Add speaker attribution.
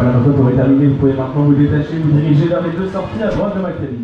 Speaker 1: Voilà, donc pour est terminé, vous pouvez maintenant vous détacher, vous diriger vers les deux sorties à droite de Maccabi.